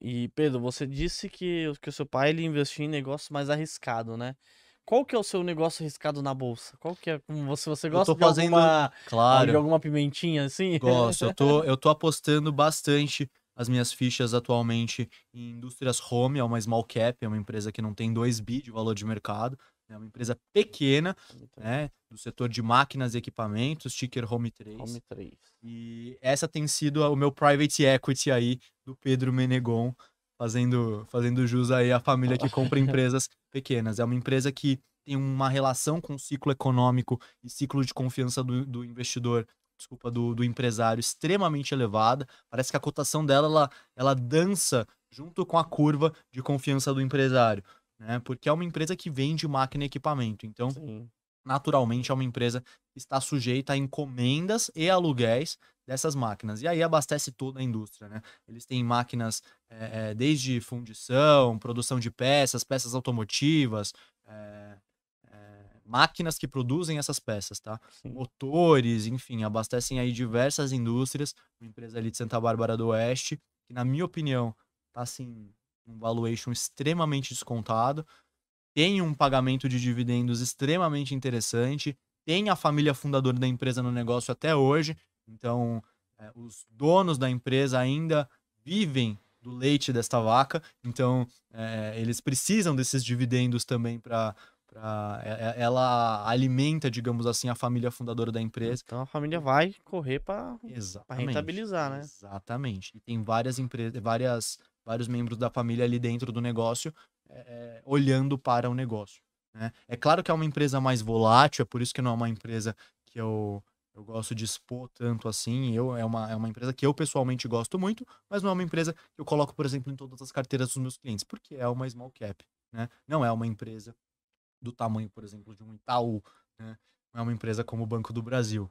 E Pedro, você disse que, que o seu pai ele investiu em negócio mais arriscado, né? Qual que é o seu negócio arriscado na bolsa? Qual que é? Como você, você gosta de fazendo... alguma, claro. de alguma pimentinha assim? Gosto. Eu tô, eu tô apostando bastante as minhas fichas atualmente em Indústrias Home, é uma small cap, é uma empresa que não tem 2 bi de valor de mercado, é uma empresa pequena, né, do setor de máquinas e equipamentos, ticker Home 3. Home 3. E essa tem sido o meu private equity aí do Pedro Menegon, fazendo, fazendo jus aí à família que compra empresas pequenas. É uma empresa que tem uma relação com o ciclo econômico e ciclo de confiança do, do investidor desculpa, do, do empresário extremamente elevada. Parece que a cotação dela, ela, ela dança junto com a curva de confiança do empresário, né? Porque é uma empresa que vende máquina e equipamento. Então, Sim. naturalmente, é uma empresa que está sujeita a encomendas e aluguéis dessas máquinas. E aí abastece toda a indústria, né? Eles têm máquinas é, desde fundição, produção de peças, peças automotivas, é, máquinas que produzem essas peças, tá? Sim. Motores, enfim, abastecem aí diversas indústrias. Uma empresa ali de Santa Bárbara do Oeste, que na minha opinião tá assim, um valuation extremamente descontado. Tem um pagamento de dividendos extremamente interessante. Tem a família fundadora da empresa no negócio até hoje. Então, é, os donos da empresa ainda vivem do leite desta vaca. Então, é, eles precisam desses dividendos também para é, é, ela alimenta, digamos assim, a família fundadora da empresa. Então a família vai correr para rentabilizar, né? Exatamente. E tem várias empresas, várias, vários membros da família ali dentro do negócio é, é, olhando para o negócio. Né? É claro que é uma empresa mais volátil, é por isso que não é uma empresa que eu, eu gosto de expor tanto assim. Eu, é, uma, é uma empresa que eu pessoalmente gosto muito, mas não é uma empresa que eu coloco, por exemplo, em todas as carteiras dos meus clientes, porque é uma small cap. Né? Não é uma empresa do tamanho, por exemplo, de um Itaú, né? Não é uma empresa como o Banco do Brasil.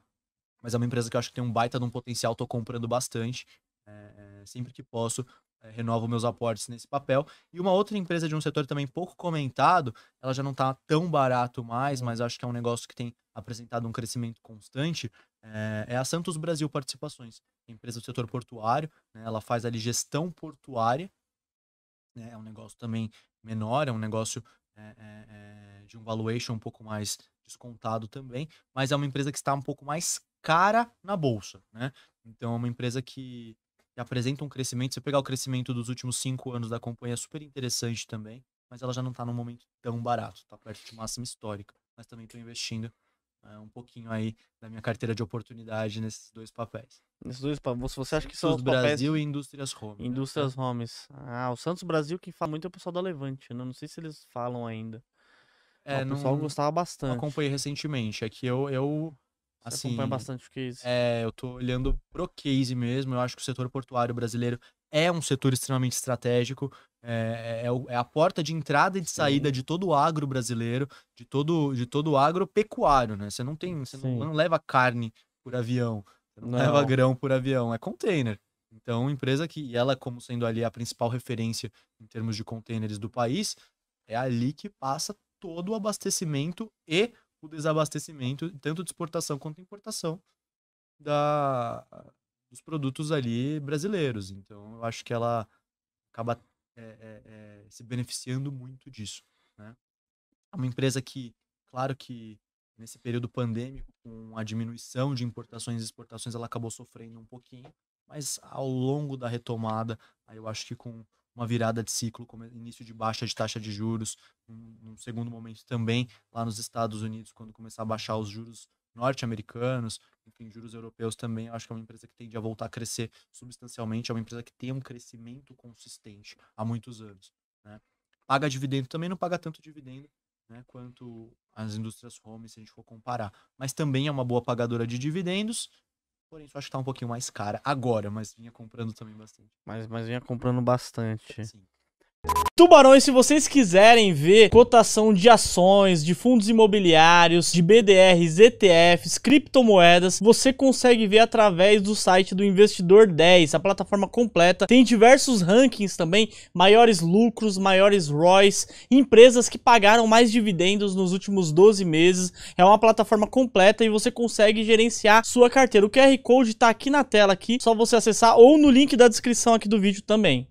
Mas é uma empresa que eu acho que tem um baita de um potencial, tô comprando bastante. É, sempre que posso, é, renovo meus aportes nesse papel. E uma outra empresa de um setor também pouco comentado, ela já não está tão barato mais, mas acho que é um negócio que tem apresentado um crescimento constante, é, é a Santos Brasil Participações, empresa do setor portuário, né, ela faz ali gestão portuária, né, é um negócio também menor, é um negócio é, é, de um valuation um pouco mais descontado também, mas é uma empresa que está um pouco mais cara na bolsa, né? Então é uma empresa que, que apresenta um crescimento. Se pegar o crescimento dos últimos cinco anos da companhia, é super interessante também, mas ela já não está num momento tão barato, está perto de máxima histórica. Mas também estou investindo é, um pouquinho aí da minha carteira de oportunidade nesses dois papéis. Nesses dois papéis. Você acha que são os Brasil papéis... e Indústrias Home. Né? Indústrias né? Homes. Ah, o Santos Brasil quem fala muito é o pessoal da Levante. Né? Não sei se eles falam ainda. É, o pessoal não, gostava bastante. Eu acompanhei recentemente. É que eu, eu assim, acompanha bastante o case. É, eu tô olhando pro case mesmo. Eu acho que o setor portuário brasileiro é um setor extremamente estratégico. É, é, é a porta de entrada e de saída Sim. de todo o agro brasileiro, de todo, de todo o agropecuário, né? Você não tem, você não, não, leva carne por avião, você não, não, leva grão por avião, é container. Então, empresa que, e ela como sendo ali a principal referência em termos de containers do país, é ali que passa todo o abastecimento e o desabastecimento, tanto de exportação quanto importação da, dos produtos ali brasileiros. Então, eu acho que ela acaba é, é, é, se beneficiando muito disso. Né? É uma empresa que, claro que nesse período pandêmico, com a diminuição de importações e exportações, ela acabou sofrendo um pouquinho, mas ao longo da retomada, aí eu acho que com uma virada de ciclo, início de baixa de taxa de juros, num, segundo momento também lá nos Estados Unidos, quando começar a baixar os juros norte-americanos, enfim, juros europeus também, acho que é uma empresa que tende a voltar a crescer substancialmente, é uma empresa que tem um crescimento consistente há muitos anos. Né? Paga dividendo, também não paga tanto dividendo né, quanto as indústrias home, se a gente for comparar. Mas também é uma boa pagadora de dividendos, porém só acho que está um pouquinho mais cara agora, mas vinha comprando também bastante. Mas, mas vinha comprando bastante. Sim. Tubarões, se vocês quiserem ver cotação de ações, de fundos imobiliários, de BDRs, ETFs, criptomoedas, você consegue ver através do site do Investidor 10, a plataforma completa. Tem diversos rankings também, maiores lucros, maiores ROIs, empresas que pagaram mais dividendos nos últimos 12 meses. É uma plataforma completa e você consegue gerenciar sua carteira. O QR Code está aqui na tela aqui, só você acessar ou no link da descrição aqui do vídeo também.